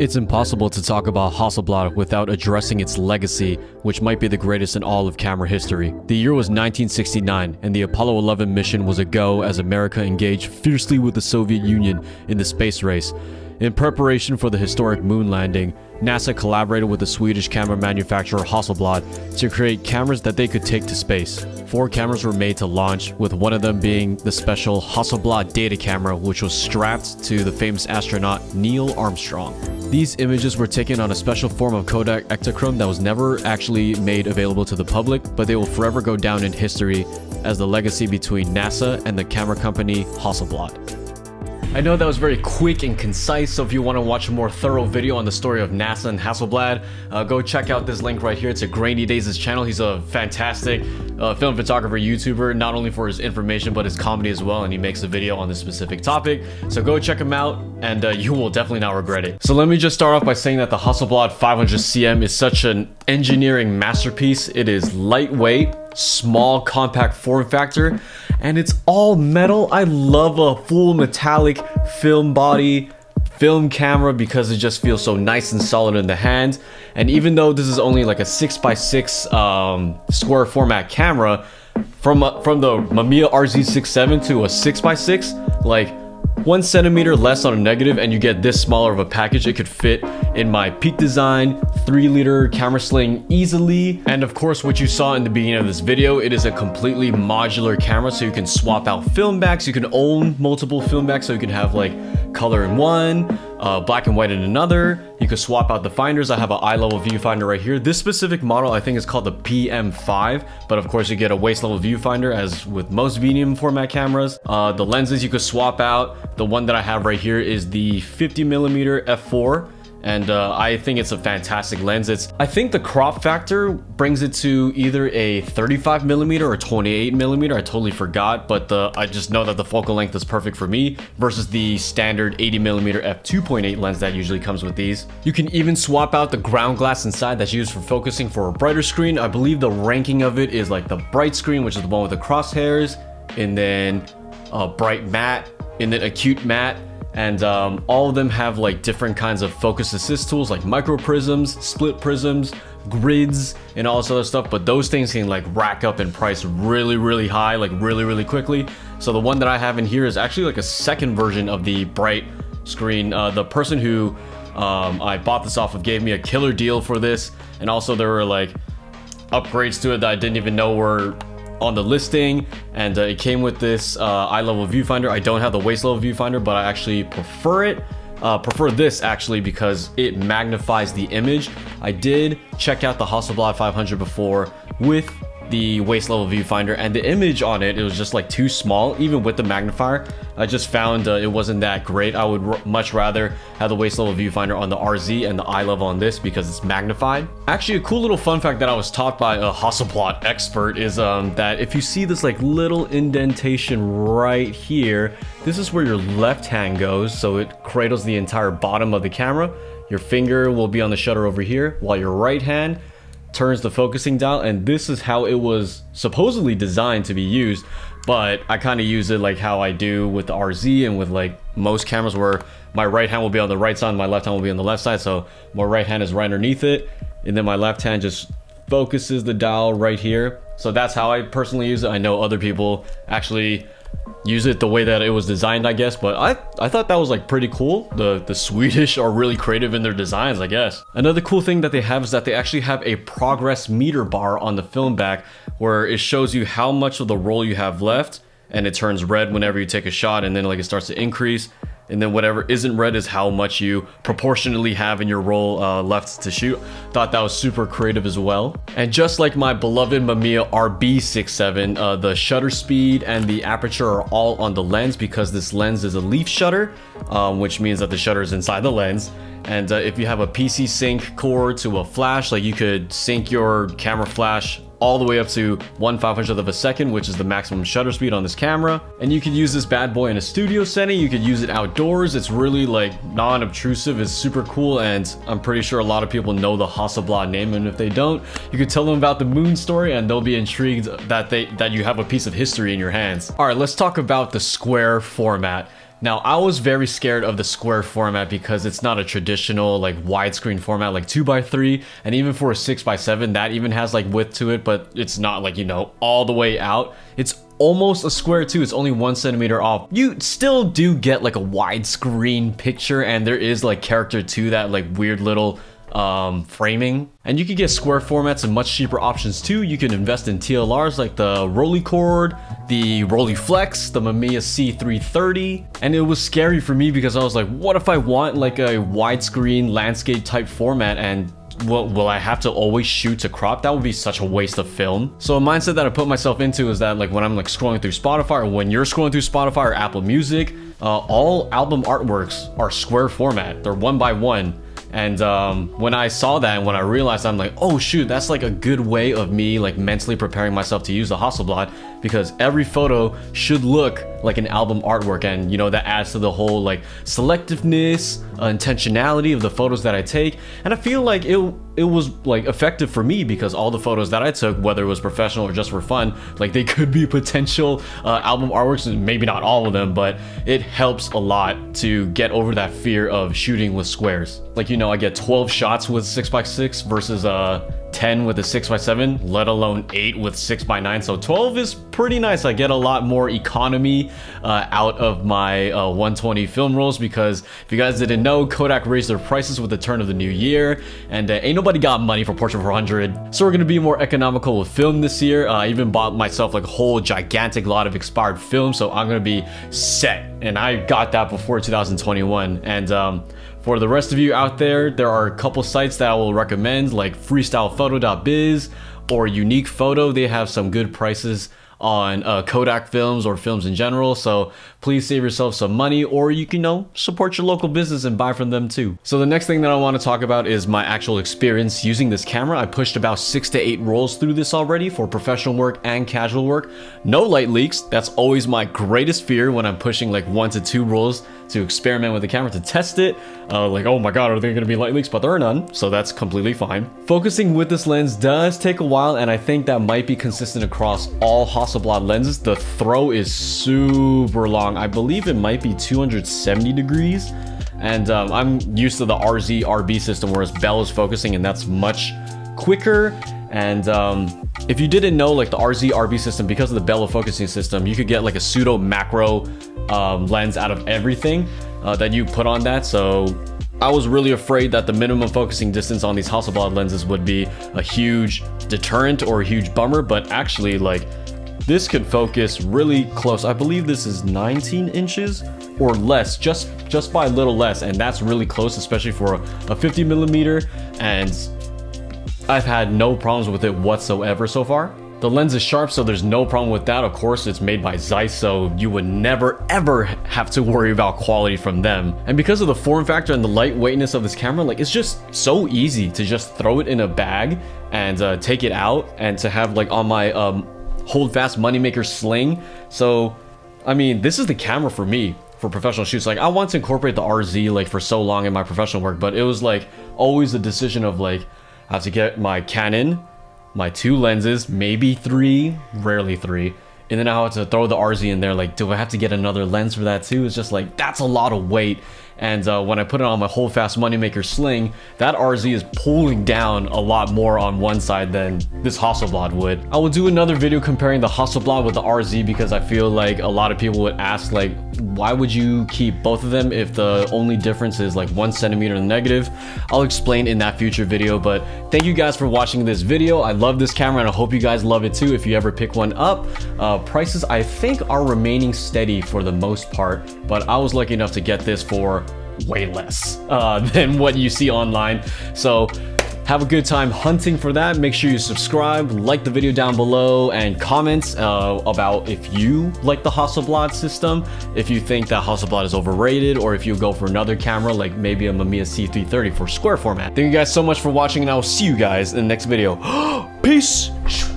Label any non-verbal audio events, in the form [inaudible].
It's impossible to talk about Hasselblad without addressing its legacy, which might be the greatest in all of camera history. The year was 1969, and the Apollo 11 mission was a go as America engaged fiercely with the Soviet Union in the space race. In preparation for the historic moon landing, NASA collaborated with the Swedish camera manufacturer Hasselblad to create cameras that they could take to space. Four cameras were made to launch, with one of them being the special Hasselblad data camera which was strapped to the famous astronaut Neil Armstrong. These images were taken on a special form of Kodak Ektachrome that was never actually made available to the public, but they will forever go down in history as the legacy between NASA and the camera company Hasselblad. I know that was very quick and concise, so if you want to watch a more thorough video on the story of NASA and Hasselblad, uh, go check out this link right here. A Grainydays' channel. He's a fantastic uh, film photographer, YouTuber, not only for his information, but his comedy as well, and he makes a video on this specific topic. So go check him out, and uh, you will definitely not regret it. So let me just start off by saying that the Hasselblad 500cm is such an engineering masterpiece. It is lightweight, small, compact form factor, and it's all metal. I love a full metallic film body film camera because it just feels so nice and solid in the hand. And even though this is only like a 6x6 um, square format camera, from, uh, from the Mamiya RZ67 to a 6x6, like one centimeter less on a negative and you get this smaller of a package. It could fit in my Peak Design 3 liter camera sling easily. And of course, what you saw in the beginning of this video, it is a completely modular camera. So you can swap out film backs. You can own multiple film backs. So you can have like color in one, uh, black and white in another. You could swap out the finders. I have an eye level viewfinder right here. This specific model I think is called the PM5, but of course you get a waist level viewfinder as with most medium format cameras. Uh, the lenses you could swap out. The one that I have right here is the 50 millimeter f4 and uh, I think it's a fantastic lens. It's I think the crop factor brings it to either a 35 millimeter or 28 millimeter. I totally forgot, but the I just know that the focal length is perfect for me versus the standard 80 millimeter f2.8 lens that usually comes with these. You can even swap out the ground glass inside that's used for focusing for a brighter screen. I believe the ranking of it is like the bright screen, which is the one with the crosshairs, and then a bright matte, and then acute matte and um, all of them have like different kinds of focus assist tools like micro prisms, split prisms, grids, and all this other stuff. But those things can like rack up in price really, really high, like really, really quickly. So the one that I have in here is actually like a second version of the bright screen. Uh, the person who um, I bought this off of gave me a killer deal for this. And also there were like upgrades to it that I didn't even know were on the listing and uh, it came with this uh, eye level viewfinder. I don't have the waist level viewfinder, but I actually prefer it. Uh, prefer this actually because it magnifies the image. I did check out the Hasselblad 500 before with the waist level viewfinder and the image on it, it was just like too small, even with the magnifier. I just found uh, it wasn't that great. I would much rather have the waist level viewfinder on the RZ and the eye level on this because it's magnified. Actually, a cool little fun fact that I was taught by a Hasselblad expert is um, that if you see this like little indentation right here, this is where your left hand goes. So it cradles the entire bottom of the camera. Your finger will be on the shutter over here, while your right hand turns the focusing dial and this is how it was supposedly designed to be used but I kind of use it like how I do with the RZ and with like most cameras where my right hand will be on the right side my left hand will be on the left side so my right hand is right underneath it and then my left hand just focuses the dial right here. So that's how I personally use it. I know other people actually use it the way that it was designed, I guess. But I, I thought that was like pretty cool. The, the Swedish are really creative in their designs, I guess. Another cool thing that they have is that they actually have a progress meter bar on the film back where it shows you how much of the roll you have left and it turns red whenever you take a shot and then like it starts to increase and then whatever isn't red is how much you proportionally have in your roll uh, left to shoot. Thought that was super creative as well. And just like my beloved Mamiya RB67, uh, the shutter speed and the aperture are all on the lens because this lens is a leaf shutter, um, which means that the shutter is inside the lens. And uh, if you have a PC sync cord to a flash, like you could sync your camera flash all the way up to 1 500th of a second, which is the maximum shutter speed on this camera. And you could use this bad boy in a studio setting. You could use it outdoors. It's really like non-obtrusive. It's super cool. And I'm pretty sure a lot of people know the Hasselblad name. And if they don't, you could tell them about the moon story and they'll be intrigued that they that you have a piece of history in your hands. All right, let's talk about the square format. Now, I was very scared of the square format because it's not a traditional like widescreen format like 2x3 and even for a 6x7 that even has like width to it but it's not like you know all the way out. It's almost a square too, it's only one centimeter off. You still do get like a widescreen picture and there is like character to that like weird little um, framing. And you can get square formats and much cheaper options too. You can invest in TLRs like the Rolleicord, the Rolleiflex, the Mamiya C330. And it was scary for me because I was like, what if I want like a widescreen landscape type format and will, will I have to always shoot to crop? That would be such a waste of film. So a mindset that I put myself into is that like when I'm like scrolling through Spotify or when you're scrolling through Spotify or Apple Music, uh, all album artworks are square format. They're one by one. And um, when I saw that and when I realized, I'm like, oh shoot, that's like a good way of me like mentally preparing myself to use the Hasselblad because every photo should look like an album artwork and you know that adds to the whole like selectiveness uh, intentionality of the photos that I take. And I feel like it it was like effective for me because all the photos that I took whether it was professional or just for fun like they [laughs] could be potential uh, album artworks maybe not all of them but it helps a lot to get over that fear of shooting with squares. Like you know I get 12 shots with 6x6 versus uh 10 with a 6x7, let alone 8 with 6x9. So 12 is pretty nice. I get a lot more economy uh, out of my uh, 120 film rolls because if you guys didn't know, Kodak raised their prices with the turn of the new year and uh, ain't nobody got money for Portra 400. So we're gonna be more economical with film this year. Uh, I even bought myself like a whole gigantic lot of expired film. So I'm gonna be set and I got that before 2021. And um, for the rest of you out there, there are a couple sites that I will recommend like freestylephoto.biz or Unique Photo. They have some good prices on uh, Kodak films or films in general. So please save yourself some money or you can you know support your local business and buy from them too. So the next thing that I want to talk about is my actual experience using this camera. I pushed about six to eight rolls through this already for professional work and casual work. No light leaks. That's always my greatest fear when I'm pushing like one to two rolls to experiment with the camera to test it. Uh, like, oh my god, are there going to be light leaks? But there are none, so that's completely fine. Focusing with this lens does take a while, and I think that might be consistent across all Hasselblad lenses. The throw is super long. I believe it might be 270 degrees. And um, I'm used to the RZ RB system, whereas bellows focusing, and that's much quicker and um, if you didn't know, like the RZ RB system, because of the bellow focusing system, you could get like a pseudo macro um, lens out of everything uh, that you put on that. So I was really afraid that the minimum focusing distance on these Hasselblad lenses would be a huge deterrent or a huge bummer, but actually like this could focus really close. I believe this is 19 inches or less, just just by a little less, and that's really close, especially for a, a 50 millimeter. And I've had no problems with it whatsoever so far. The lens is sharp, so there's no problem with that. Of course, it's made by Zeiss, so you would never ever have to worry about quality from them. And because of the form factor and the lightweightness of this camera, like it's just so easy to just throw it in a bag and uh, take it out and to have like on my um, hold fast moneymaker sling. So, I mean, this is the camera for me for professional shoots. Like I want to incorporate the RZ like for so long in my professional work, but it was like always a decision of like, I have to get my Canon, my two lenses, maybe three, rarely three. And then I have to throw the RZ in there. Like, do I have to get another lens for that too? It's just like, that's a lot of weight. And uh, when I put it on my Hold Fast Moneymaker sling, that RZ is pulling down a lot more on one side than this Hasselblad would. I will do another video comparing the Hasselblad with the RZ because I feel like a lot of people would ask like, why would you keep both of them if the only difference is like one centimeter negative? I'll explain in that future video, but thank you guys for watching this video. I love this camera and I hope you guys love it too if you ever pick one up. Uh, prices I think are remaining steady for the most part, but I was lucky enough to get this for way less uh, [laughs] than what you see online. So have a good time hunting for that. Make sure you subscribe, like the video down below, and comment uh, about if you like the Hasselblad system, if you think that Hasselblad is overrated, or if you go for another camera like maybe a Mamiya C330 for square format. Thank you guys so much for watching, and I will see you guys in the next video. [gasps] Peace!